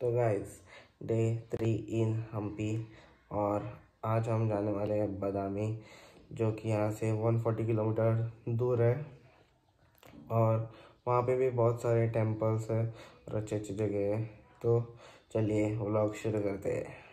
तो guys day three in Hampi और आज हम जाने वाले हैं बदामी, जो कि यहाँ से 140 किलोमीटर दूर है। और वहाँ पे भी बहुत सारे टेम्पल्स हैं और अच्छी अच्छी जगह है। तो चलिए व्लॉग शुरू करते हैं।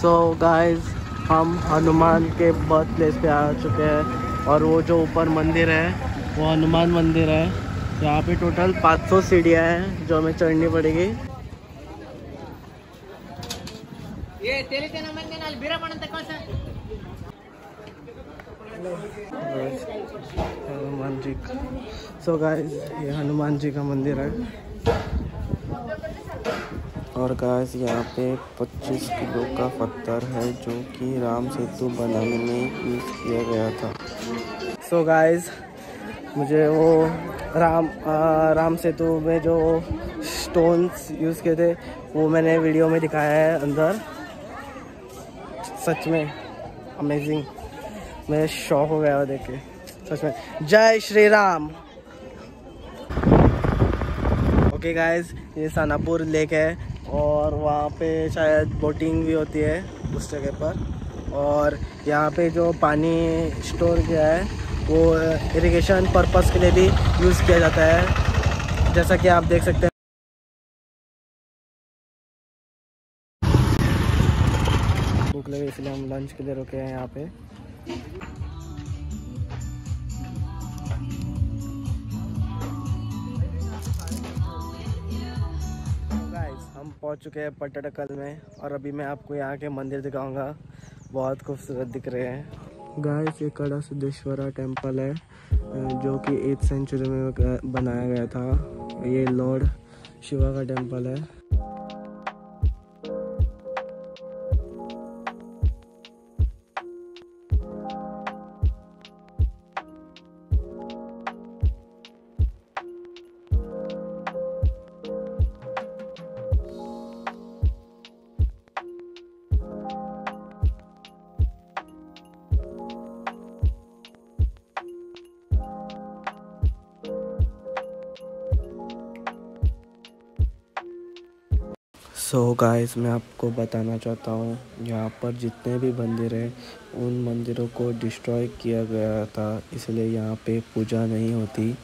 सो so गाइस हम हनुमान के बर्थ प्लेस पे आ चुके हैं और वो जो ऊपर मंदिर है वो हनुमान मंदिर है। यहाँ पे टोटल 500 सौ सीढ़ियाँ हैं जो हमें चढ़नी पड़ेगी। हनुमान जी का सो गाइस ये हनुमान जी का मंदिर है। और गाइस यहाँ पे 25 किलो का पत्थर है जो कि राम सेतु बनाने में यूज़ किया गया था। सो so गाइस मुझे वो राम आ, राम सेतु में जो स्टोन्स यूज़ किए थे वो मैंने वीडियो में दिखाया है अंदर। सच में अमेजिंग मैं शौक हो गया देख के। सच में। जय Shri Ram. Okay okay guys ये सानापुर लेक है। और वहाँ पे शायद बोटिंग भी होती है उस जगह पर। और यहाँ पे जो पानी स्टोर किया है, वो इरिगेशन पर्पस के लिए भी यूज़ किया जाता है। जैसा कि आप देख सकते हैं। भूख लगे, इसलिए हम लंच के लिए रुके हैं यहाँ पे। पहुँच चुके हैं पटटकल में और अभी मैं आपको यहाँ के मंदिर दिखाऊँगा। बहुत खूबसूरत दिख रहे हैं। गाइस ये कड़ा सिद्धेश्वरा टेंपल है, जो कि एथ सेंचुरी में बनाया गया था। ये लॉर्ड शिवा का टेंपल है। सो so गाइस मैं आपको बताना चाहता हूँ, यहाँ पर जितने भी मंदिर हैं, उन मंदिरों को डिस्ट्रॉय किया गया था, इसलिए यहाँ पे पूजा नहीं होती।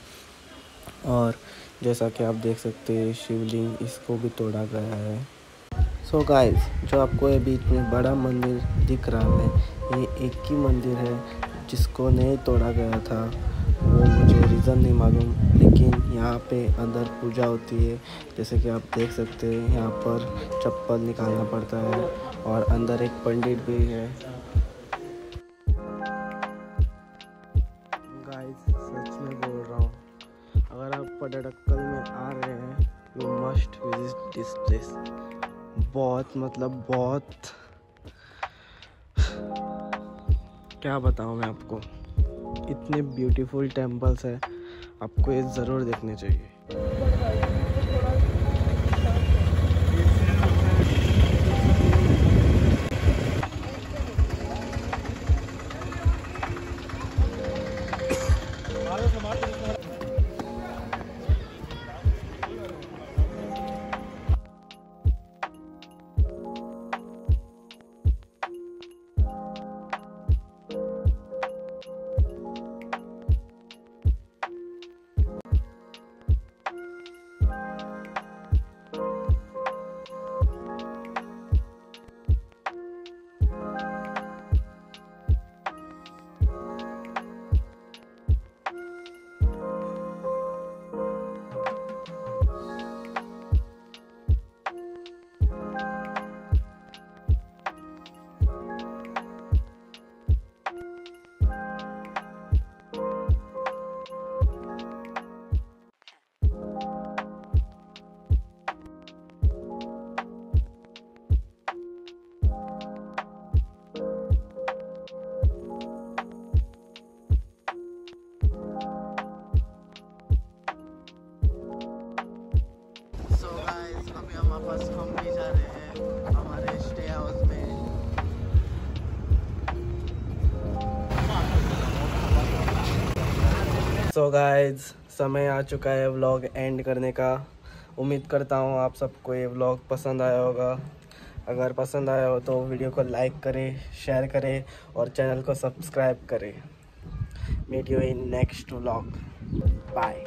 और जैसा कि आप देख सकते हैं, शिवलिंग इसको भी तोड़ा गया है। सो so गाइस जो आपको ये बीच में बड़ा मंदिर दिख रहा है, ये एक ही मंदिर है जिसको नहीं तोड़ा गया था, वो मुझे रीज़न नहीं मालूम, लेकिन यहाँ पे अंदर पूजा होती है। जैसे कि आप देख सकते हैं, यहाँ पर चप्पल निकालना पड़ता है और अंदर एक पंडित भी है। गाइस सच में बोल रहा हूँ, अगर आप पटडक्कल में आ रहे हैं you must visit this place बहुत मतलब बहुत। क्या बताऊँ मैं आपको, इतने ब्यूटीफुल टेम्पल्स है। आपको ये ज़रूर देखने चाहिए। हम भी जा रहे हैं हमारे स्टे हाउस में। सो so गाइज़ समय आ चुका है व्लॉग एंड करने का। उम्मीद करता हूँ आप सबको ये व्लॉग पसंद आया होगा। अगर पसंद आया हो तो वीडियो को लाइक करें शेयर करें और चैनल को सब्सक्राइब करें। Meet you in next vlog bye